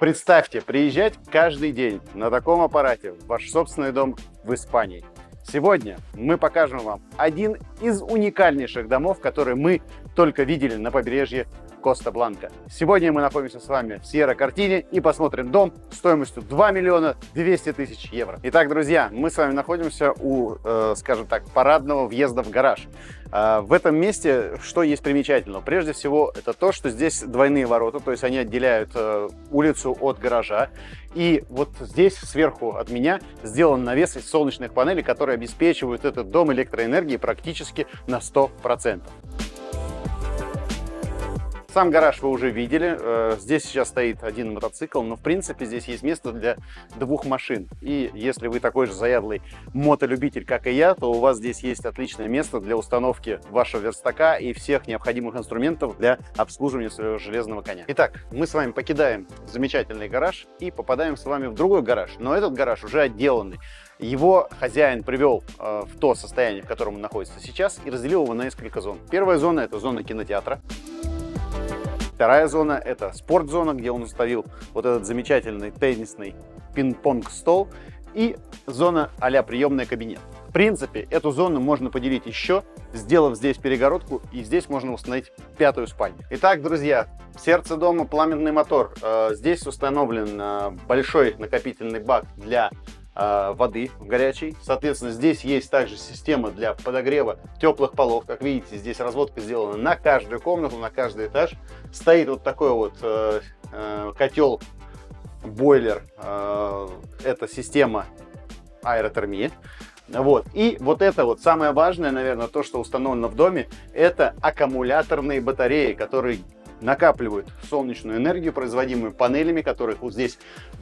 Представьте, приезжать каждый день на таком аппарате в ваш собственный дом в Испании. Сегодня мы покажем вам один из уникальнейших домов, которые мы только видели на побережье Коста-Бланка. Сегодня мы находимся с вами в Сьерра-Картине и посмотрим дом стоимостью 2 миллиона 200 тысяч евро. Итак, друзья, мы с вами находимся у, э, скажем так, парадного въезда в гараж. Э, в этом месте что есть примечательного? Прежде всего, это то, что здесь двойные ворота, то есть они отделяют э, улицу от гаража. И вот здесь сверху от меня сделан навес из солнечных панелей, которые обеспечивают этот дом электроэнергией практически на 100%. Сам гараж вы уже видели. Э, здесь сейчас стоит один мотоцикл, но в принципе здесь есть место для двух машин. И если вы такой же заядлый мотолюбитель, как и я, то у вас здесь есть отличное место для установки вашего верстака и всех необходимых инструментов для обслуживания своего железного коня. Итак, мы с вами покидаем замечательный гараж и попадаем с вами в другой гараж. Но этот гараж уже отделанный. Его хозяин привел э, в то состояние, в котором он находится сейчас, и разделил его на несколько зон. Первая зона – это зона кинотеатра. Вторая зона – это спортзона, где он установил вот этот замечательный теннисный пинг-понг стол. И зона а-ля приемный кабинет. В принципе, эту зону можно поделить еще, сделав здесь перегородку, и здесь можно установить пятую спальню. Итак, друзья, сердце дома пламенный мотор. Э, здесь установлен э, большой накопительный бак для воды горячей. Соответственно, здесь есть также система для подогрева теплых полов. Как видите, здесь разводка сделана на каждую комнату, на каждый этаж. Стоит вот такой вот э, э, котел, бойлер. Э, это система аэротермии. Вот. И вот это вот самое важное, наверное, то, что установлено в доме, это аккумуляторные батареи, которые накапливают солнечную энергию, производимую панелями, которых вот здесь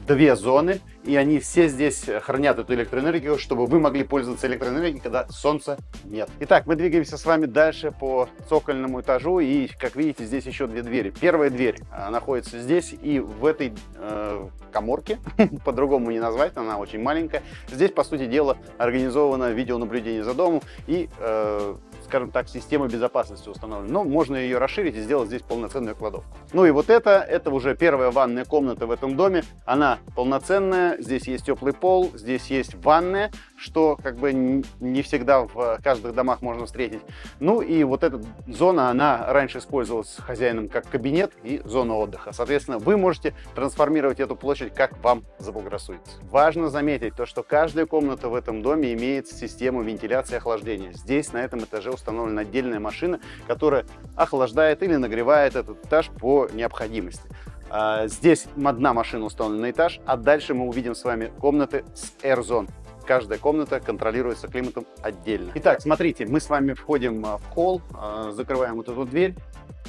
две зоны, и они все здесь хранят эту электроэнергию, чтобы вы могли пользоваться электроэнергией, когда солнца нет. Итак, мы двигаемся с вами дальше по цокольному этажу, и, как видите, здесь еще две двери. Первая дверь а, находится здесь, и в этой э, коморке, по-другому не назвать, она очень маленькая, здесь, по сути дела, организовано видеонаблюдение за домом, и э, скажем так, система безопасности установлена. Но можно ее расширить и сделать здесь полноценную кладовку. Ну и вот это, это уже первая ванная комната в этом доме. Она полноценная, здесь есть теплый пол, здесь есть ванная, что как бы не всегда в каждых домах можно встретить. Ну и вот эта зона, она раньше использовалась хозяином как кабинет и зона отдыха. Соответственно, вы можете трансформировать эту площадь как вам заблагорассудится. Важно заметить то, что каждая комната в этом доме имеет систему вентиляции и охлаждения. Здесь на этом этаже установлена отдельная машина, которая охлаждает или нагревает этот этаж по необходимости. А, здесь одна машина установлена на этаж, а дальше мы увидим с вами комнаты с Air Zone каждая комната контролируется климатом отдельно. Итак, смотрите, мы с вами входим а, в холл, а, закрываем вот эту дверь.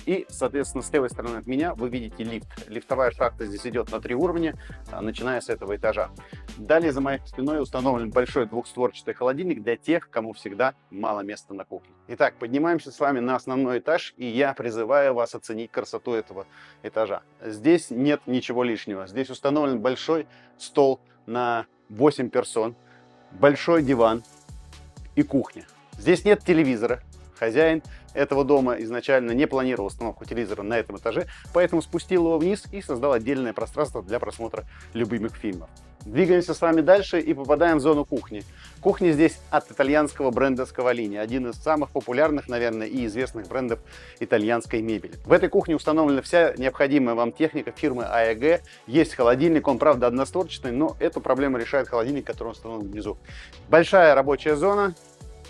И, соответственно, с левой стороны от меня вы видите лифт. Лифтовая шахта здесь идет на три уровня, а, начиная с этого этажа. Далее за моей спиной установлен большой двухстворчатый холодильник для тех, кому всегда мало места на кухне. Итак, поднимаемся с вами на основной этаж, и я призываю вас оценить красоту этого этажа. Здесь нет ничего лишнего. Здесь установлен большой стол на 8 персон, большой диван и кухня. Здесь нет телевизора. Хозяин этого дома изначально не планировал установку телевизора на этом этаже, поэтому спустил его вниз и создал отдельное пространство для просмотра любимых фильмов. Двигаемся с вами дальше и попадаем в зону кухни. Кухня здесь от итальянского бренда Scavallini, один из самых популярных, наверное, и известных брендов итальянской мебели. В этой кухне установлена вся необходимая вам техника фирмы AEG. Есть холодильник, он, правда, одностворчатый, но эту проблему решает холодильник, который установлен внизу. Большая рабочая зона,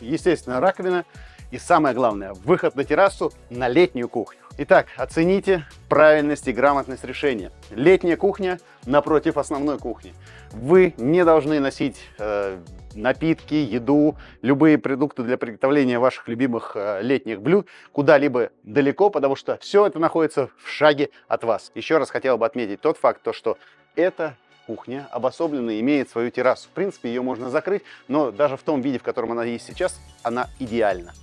естественно, раковина и самое главное, выход на террасу на летнюю кухню. Итак, оцените правильность и грамотность решения. Летняя кухня напротив основной кухни. Вы не должны носить э, напитки, еду, любые продукты для приготовления ваших любимых э, летних блюд куда-либо далеко, потому что все это находится в шаге от вас. Еще раз хотел бы отметить тот факт, то, что эта кухня обособленно имеет свою террасу. В принципе, ее можно закрыть, но даже в том виде, в котором она есть сейчас, она идеальна.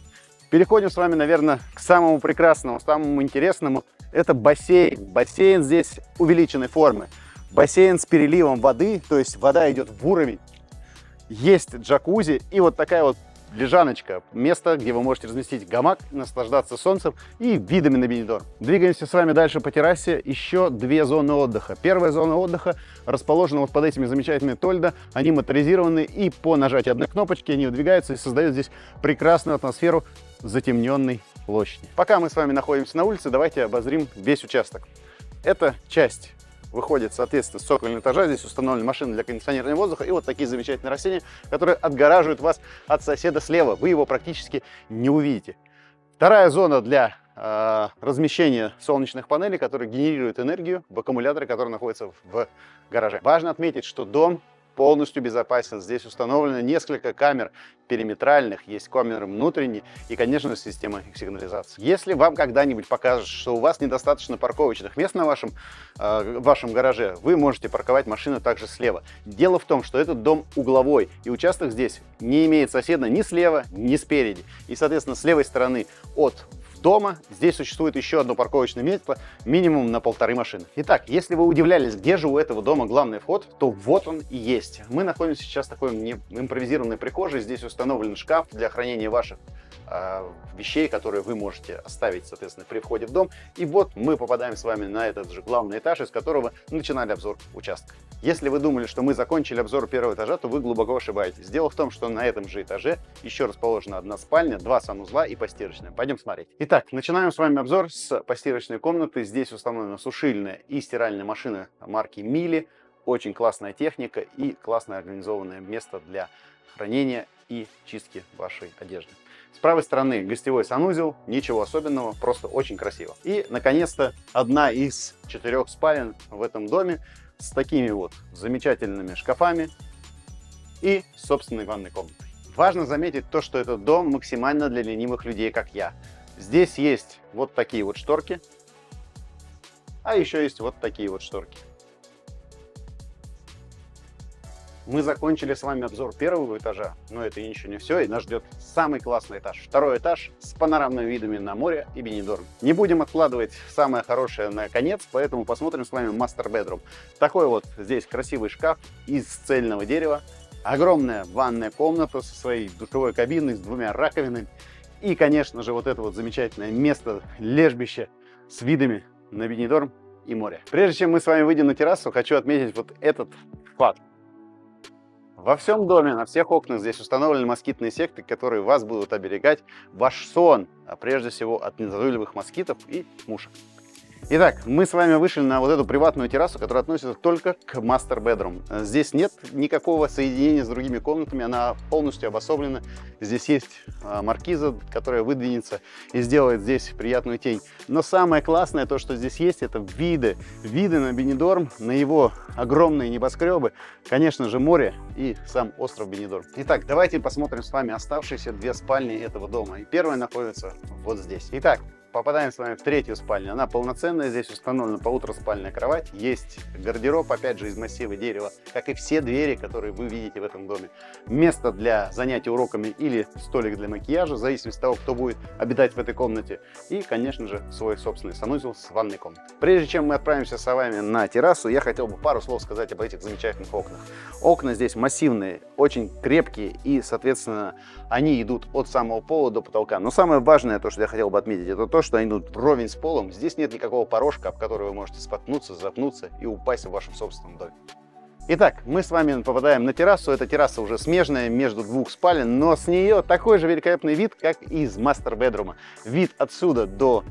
Переходим с вами, наверное, к самому прекрасному, самому интересному. Это бассейн. Бассейн здесь увеличенной формы. Бассейн с переливом воды, то есть вода идет в уровень. Есть джакузи и вот такая вот лежаночка, место, где вы можете разместить гамак, наслаждаться солнцем и видами на Бенидор. Двигаемся с вами дальше по террасе. Еще две зоны отдыха. Первая зона отдыха расположена вот под этими замечательными тольда. Они моторизированы и по нажатию одной кнопочки они выдвигаются и создают здесь прекрасную атмосферу затемненной площади. Пока мы с вами находимся на улице, давайте обозрим весь участок. Эта часть выходит, соответственно, с цокольного этажа. Здесь установлены машины для кондиционирования воздуха и вот такие замечательные растения, которые отгораживают вас от соседа слева. Вы его практически не увидите. Вторая зона для э, размещения солнечных панелей, которые генерируют энергию в аккумуляторе, который находится в гараже. Важно отметить, что дом полностью безопасен. Здесь установлено несколько камер периметральных, есть камеры внутренние и, конечно, система сигнализации. Если вам когда-нибудь покажут, что у вас недостаточно парковочных мест на вашем, э, вашем гараже, вы можете парковать машину также слева. Дело в том, что этот дом угловой, и участок здесь не имеет соседа ни слева, ни спереди. И, соответственно, с левой стороны от дома. Здесь существует еще одно парковочное место, минимум на полторы машины. Итак, если вы удивлялись, где же у этого дома главный вход, то вот он и есть. Мы находимся сейчас в такой импровизированной прихожей. Здесь установлен шкаф для хранения ваших э, вещей, которые вы можете оставить, соответственно, при входе в дом. И вот мы попадаем с вами на этот же главный этаж, из которого начинали обзор участка. Если вы думали, что мы закончили обзор первого этажа, то вы глубоко ошибаетесь. Дело в том, что на этом же этаже еще расположена одна спальня, два санузла и постирочная. Пойдем смотреть. Итак, начинаем с вами обзор с постирочной комнаты. Здесь установлена сушильная и стиральная машина марки Мили. Очень классная техника и классное организованное место для хранения и чистки вашей одежды. С правой стороны гостевой санузел, ничего особенного, просто очень красиво. И, наконец-то, одна из четырех спален в этом доме с такими вот замечательными шкафами и собственной ванной комнатой. Важно заметить то, что этот дом максимально для ленивых людей, как я. Здесь есть вот такие вот шторки, а еще есть вот такие вот шторки. Мы закончили с вами обзор первого этажа, но это еще не все, и нас ждет самый классный этаж. Второй этаж с панорамными видами на море и Бенидорм. Не будем откладывать самое хорошее на конец, поэтому посмотрим с вами мастер бедрум. Такой вот здесь красивый шкаф из цельного дерева, огромная ванная комната со своей душевой кабиной с двумя раковинами и, конечно же, вот это вот замечательное место, лежбище с видами на Бенидорм и море. Прежде чем мы с вами выйдем на террасу, хочу отметить вот этот факт. Во всем доме, на всех окнах здесь установлены москитные секты, которые вас будут оберегать ваш сон, а прежде всего от незадуливых москитов и мушек. Итак, мы с вами вышли на вот эту приватную террасу, которая относится только к мастер bedroom. Здесь нет никакого соединения с другими комнатами, она полностью обособлена. Здесь есть а, маркиза, которая выдвинется и сделает здесь приятную тень. Но самое классное, то, что здесь есть, это виды. Виды на Бенидорм, на его огромные небоскребы, конечно же, море и сам остров Бенидорм. Итак, давайте посмотрим с вами оставшиеся две спальни этого дома. И первая находится вот здесь. Итак, попадаем с вами в третью спальню. Она полноценная, здесь установлена полутораспальная кровать. Есть гардероб, опять же, из массива дерева, как и все двери, которые вы видите в этом доме. Место для занятий уроками или столик для макияжа, в зависимости от того, кто будет обитать в этой комнате. И, конечно же, свой собственный санузел с ванной комнатой. Прежде чем мы отправимся с вами на террасу, я хотел бы пару слов сказать об этих замечательных окнах. Окна здесь массивные, очень крепкие и, соответственно, они идут от самого пола до потолка. Но самое важное, то, что я хотел бы отметить, это то, что они идут вровень с полом. Здесь нет никакого порожка, об который вы можете споткнуться, запнуться и упасть в вашем собственном доме. Итак, мы с вами попадаем на террасу. Эта терраса уже смежная между двух спален, но с нее такой же великолепный вид, как из мастер-бедрума. Вид отсюда до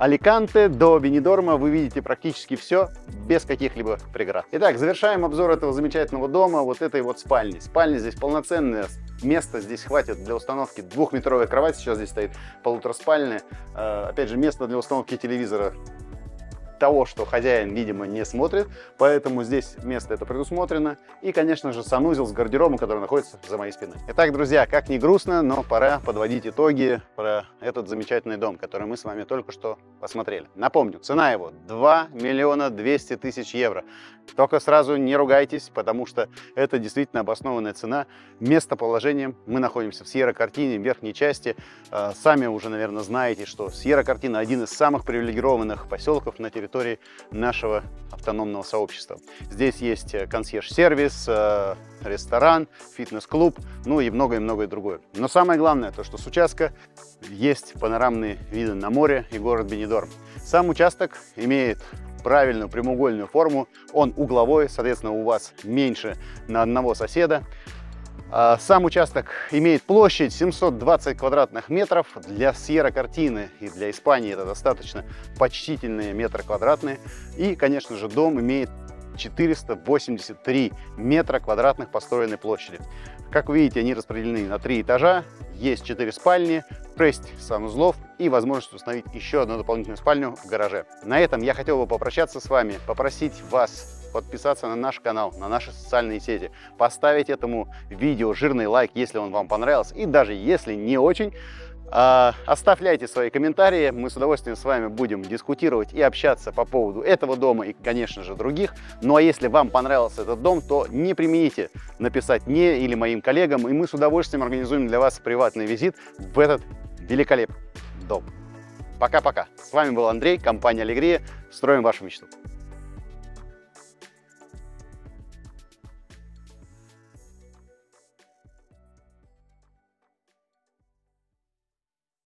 Аликанте до Бенидорма вы видите практически все без каких-либо преград. Итак, завершаем обзор этого замечательного дома, вот этой вот спальни. Спальня здесь полноценная, места здесь хватит для установки двухметровой кровати, сейчас здесь стоит полутораспальная. Э, опять же, место для установки телевизора того, что хозяин, видимо, не смотрит, поэтому здесь место это предусмотрено. И, конечно же, санузел с гардеробом, который находится за моей спиной. Итак, друзья, как ни грустно, но пора подводить итоги про этот замечательный дом, который мы с вами только что посмотрели. Напомню, цена его 2 миллиона 200 тысяч евро. Только сразу не ругайтесь, потому что это действительно обоснованная цена. Местоположением мы находимся в Сьерра-Картине, верхней части. Э, сами уже, наверное, знаете, что Сьерра-Картина один из самых привилегированных поселков на территории территории нашего автономного сообщества. Здесь есть э, консьерж-сервис, э, ресторан, фитнес-клуб, ну и многое-многое другое. Но самое главное, то что с участка есть панорамные виды на море и город Бенедорм. Сам участок имеет правильную прямоугольную форму, он угловой, соответственно, у вас меньше на одного соседа. А, сам участок имеет площадь 720 квадратных метров. Для Сьерра картины и для Испании это достаточно почтительные метры квадратные. И, конечно же, дом имеет 483 метра квадратных построенной площади. Как вы видите, они распределены на три этажа, есть 4 спальни, 6 санузлов и возможность установить еще одну дополнительную спальню в гараже. На этом я хотел бы попрощаться с вами, попросить вас подписаться на наш канал, на наши социальные сети, поставить этому видео жирный лайк, если он вам понравился, и даже если не очень, а, оставляйте свои комментарии, мы с удовольствием с вами будем дискутировать и общаться по поводу этого дома и, конечно же, других. Ну а если вам понравился этот дом, то не примените написать мне или моим коллегам, и мы с удовольствием организуем для вас приватный визит в этот великолепный дом. Пока-пока. С вами был Андрей, компания Аллегрия. Строим вашу мечту.